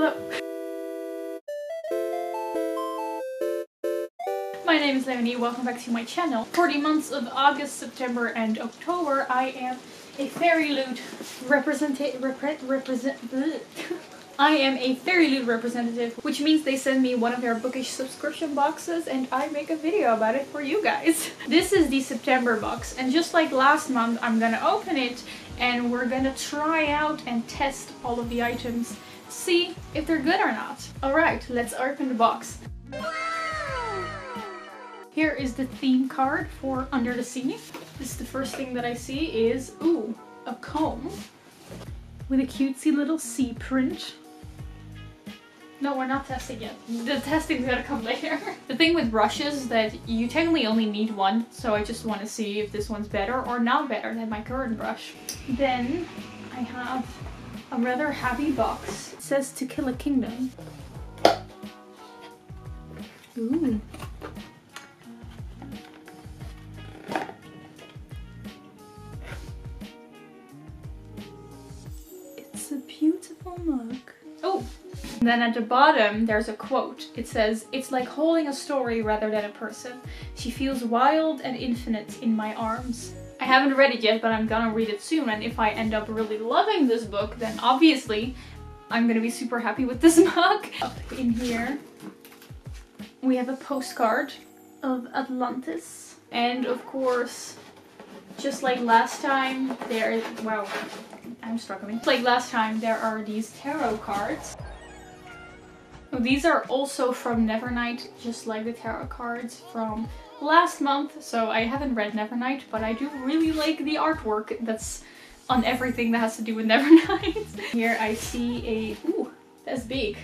Hello. My name is Leonie, welcome back to my channel. For the months of August, September and October, I am a Fairy Loot representative. Repre represent I am a Fairy Loot representative, which means they send me one of their bookish subscription boxes and I make a video about it for you guys. This is the September box and just like last month, I'm gonna open it and we're gonna try out and test all of the items, see if they're good or not. Alright, let's open the box. Here is the theme card for Under the Sea. This is the first thing that I see is, ooh, a comb with a cutesy little sea print. No, we're not testing yet. The testing's gonna come later. the thing with brushes is that you technically only need one, so I just want to see if this one's better or not better than my current brush. Then I have a rather heavy box. It says To Kill a Kingdom. Ooh. It's a beautiful mug. Oh, and then at the bottom, there's a quote. It says, It's like holding a story rather than a person. She feels wild and infinite in my arms. I haven't read it yet, but I'm gonna read it soon. And if I end up really loving this book, then obviously I'm gonna be super happy with this mug. Up in here, we have a postcard of Atlantis. And of course, just like last time, there, wow, I'm struggling. Like last time, there are these tarot cards. These are also from Nevernight, just like the tarot cards from last month. So I haven't read Nevernight, but I do really like the artwork that's on everything that has to do with Nevernight. Here I see a, ooh, that's big.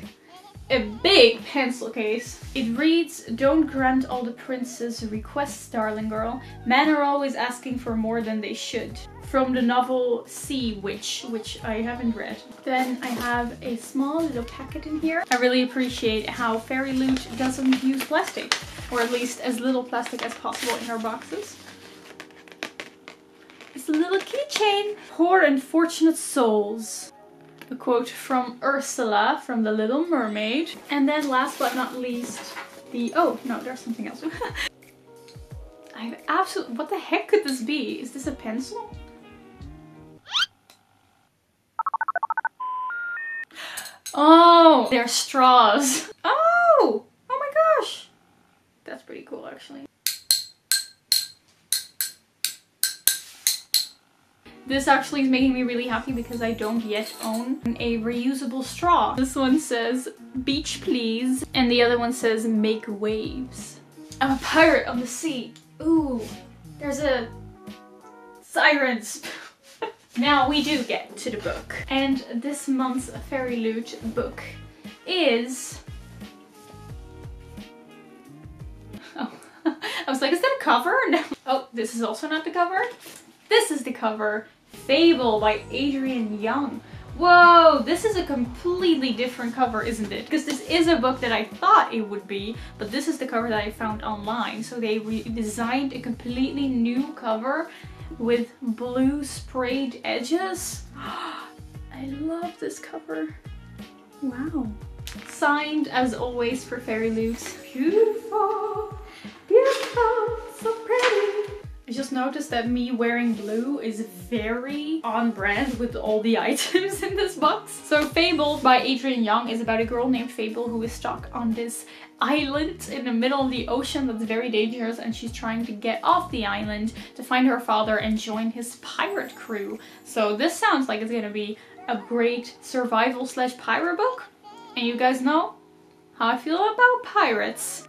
A big pencil case. It reads, Don't grant all the prince's requests, darling girl. Men are always asking for more than they should from the novel Sea Witch, which I haven't read. Then I have a small little packet in here. I really appreciate how Fairy Loot doesn't use plastic, or at least as little plastic as possible in her boxes. It's a little keychain. Poor unfortunate souls. A quote from Ursula from The Little Mermaid. And then last but not least, the, oh no, there's something else. I have absolutely, what the heck could this be? Is this a pencil? Oh, they're straws. Oh, oh my gosh. That's pretty cool actually. This actually is making me really happy because I don't yet own a reusable straw. This one says, beach please, and the other one says, make waves. I'm a pirate on the sea. Ooh, there's a sirens. Now we do get to the book. And this month's Fairy Loot book is... Oh, I was like, is that a cover? No. Oh, this is also not the cover. This is the cover. Fable by Adrienne Young. Whoa, this is a completely different cover, isn't it? Because this is a book that I thought it would be, but this is the cover that I found online. So they designed a completely new cover with blue sprayed edges. I love this cover. Wow. Signed as always for Fairy. Beautiful, beautiful, just noticed that me wearing blue is very on brand with all the items in this box. So Fable by Adrienne Young is about a girl named Fable who is stuck on this island in the middle of the ocean that's very dangerous and she's trying to get off the island to find her father and join his pirate crew. So this sounds like it's gonna be a great survival slash pirate book. And you guys know how I feel about pirates.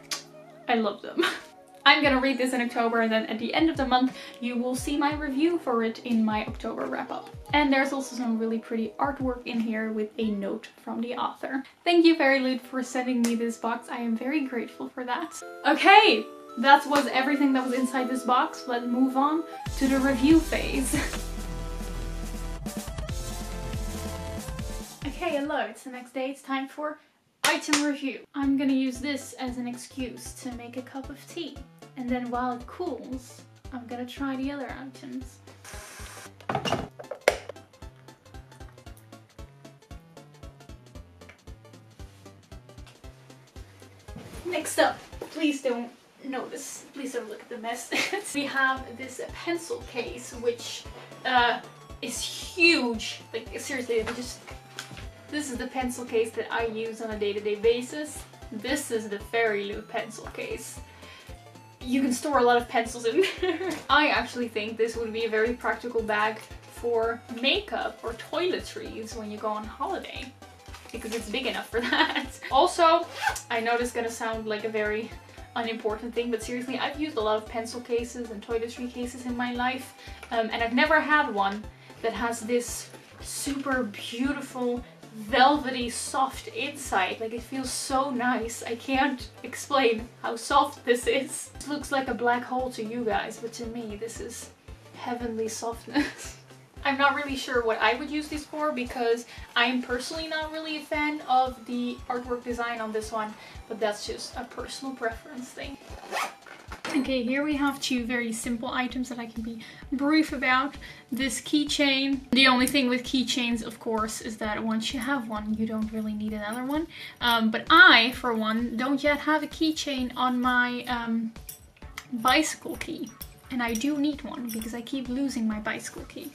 I love them. I'm gonna read this in October and then at the end of the month you will see my review for it in my October wrap up. And there's also some really pretty artwork in here with a note from the author. Thank you Fairy Loot for sending me this box. I am very grateful for that. Okay, that was everything that was inside this box. Let's move on to the review phase. okay, hello, it's the next day. It's time for item review. I'm gonna use this as an excuse to make a cup of tea. And then while it cools, I'm gonna try the other items. Next up, please don't notice, please don't look at the mess. we have this pencil case, which uh, is huge. Like seriously, just this is the pencil case that I use on a day-to-day -day basis. This is the Fairy Loot pencil case. You can store a lot of pencils in there. I actually think this would be a very practical bag for makeup or toiletries when you go on holiday because it's big enough for that. Also, I know this is gonna sound like a very unimportant thing, but seriously, I've used a lot of pencil cases and toiletry cases in my life, um, and I've never had one that has this super beautiful velvety soft inside. Like it feels so nice. I can't explain how soft this is. This looks like a black hole to you guys but to me this is heavenly softness. I'm not really sure what I would use these for because I'm personally not really a fan of the artwork design on this one, but that's just a personal preference thing. Okay, here we have two very simple items that I can be brief about. This keychain. The only thing with keychains, of course, is that once you have one, you don't really need another one. Um, but I, for one, don't yet have a keychain on my um, bicycle key. And I do need one because I keep losing my bicycle key.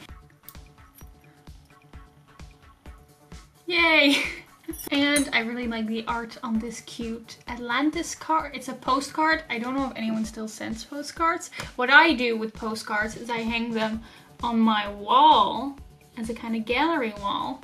Yay! and I really like the art on this cute Atlantis card. It's a postcard. I don't know if anyone still sends postcards. What I do with postcards is I hang them on my wall as a kind of gallery wall.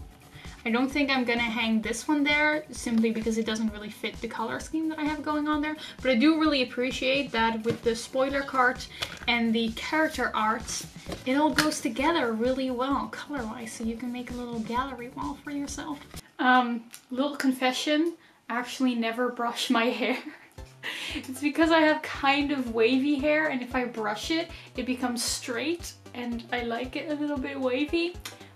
I don't think I'm gonna hang this one there simply because it doesn't really fit the color scheme that I have going on there. But I do really appreciate that with the spoiler card and the character art, it all goes together really well color-wise. So you can make a little gallery wall for yourself. Um, little confession, I actually never brush my hair. it's because I have kind of wavy hair and if I brush it, it becomes straight and I like it a little bit wavy.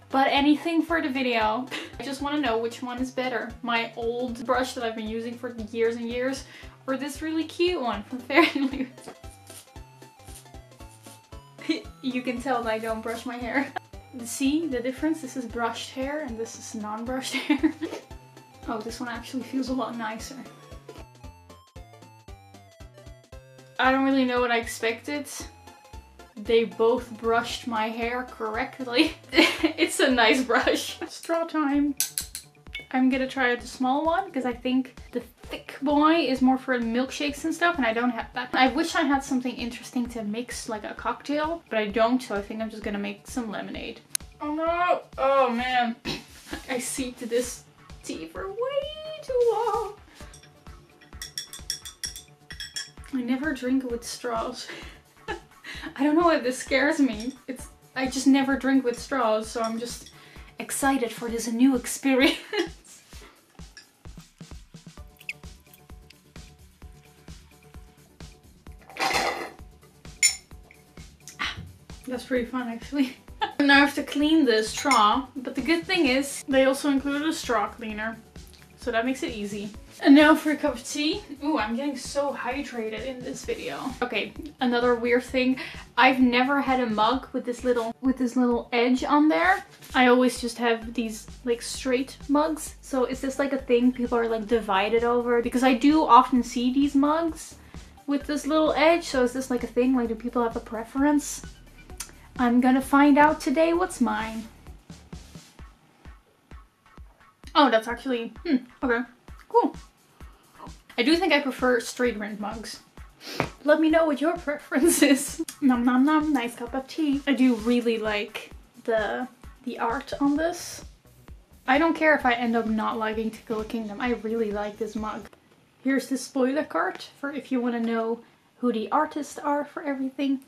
But anything for the video. I just want to know which one is better. My old brush that I've been using for years and years or this really cute one from Fairy Loot. you can tell that I don't brush my hair. See the difference? This is brushed hair and this is non-brushed hair. oh, this one actually feels a lot nicer. I don't really know what I expected they both brushed my hair correctly. it's a nice brush. Straw time. I'm gonna try out the small one because I think the thick boy is more for milkshakes and stuff and I don't have that. I wish I had something interesting to mix like a cocktail, but I don't so I think I'm just gonna make some lemonade. Oh no! Oh man. I seeped this tea for way too long. I never drink with straws. I don't know why this scares me. It's I just never drink with straws, so I'm just excited for this new experience. That's pretty fun actually. now I have to clean the straw, but the good thing is they also included a straw cleaner. So that makes it easy. And now for a cup of tea. Ooh, I'm getting so hydrated in this video. Okay, another weird thing. I've never had a mug with this little with this little edge on there. I always just have these like straight mugs. So is this like a thing people are like divided over? Because I do often see these mugs with this little edge. So is this like a thing? Like do people have a preference? I'm gonna find out today what's mine. Oh, that's actually, hmm, okay, cool. I do think I prefer straight rimmed mugs. Let me know what your preference is. nom nom nom, nice cup of tea. I do really like the, the art on this. I don't care if I end up not liking To Kill a Kingdom. I really like this mug. Here's the spoiler card for if you want to know who the artists are for everything.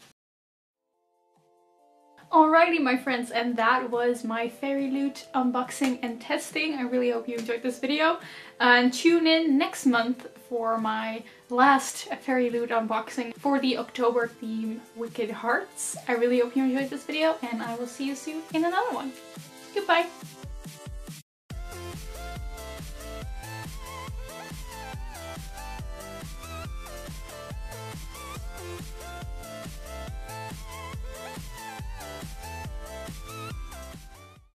Alrighty my friends and that was my Fairy Loot unboxing and testing. I really hope you enjoyed this video and tune in next month for my last Fairy Loot unboxing for the October theme Wicked Hearts. I really hope you enjoyed this video and I will see you soon in another one. Goodbye!